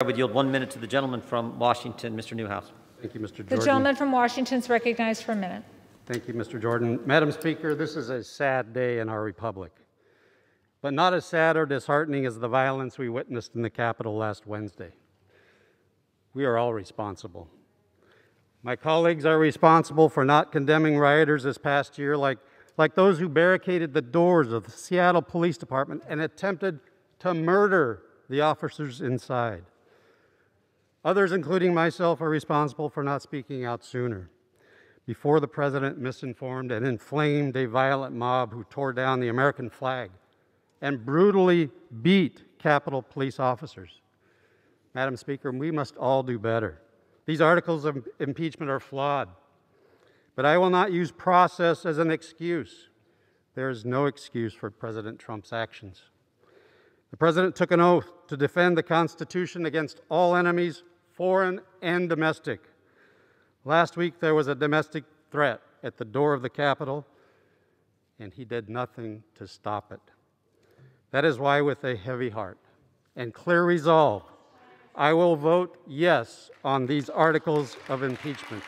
I would yield one minute to the gentleman from Washington, Mr. Newhouse. Thank you, Mr. Jordan. The gentleman from Washington is recognized for a minute. Thank you, Mr. Jordan. Madam Speaker, this is a sad day in our republic, but not as sad or disheartening as the violence we witnessed in the Capitol last Wednesday. We are all responsible. My colleagues are responsible for not condemning rioters this past year, like, like those who barricaded the doors of the Seattle Police Department and attempted to murder the officers inside. Others, including myself, are responsible for not speaking out sooner before the president misinformed and inflamed a violent mob who tore down the American flag and brutally beat Capitol police officers. Madam Speaker, we must all do better. These articles of impeachment are flawed, but I will not use process as an excuse. There is no excuse for President Trump's actions. The president took an oath to defend the Constitution against all enemies, foreign and domestic. Last week, there was a domestic threat at the door of the Capitol, and he did nothing to stop it. That is why, with a heavy heart and clear resolve, I will vote yes on these articles of impeachment.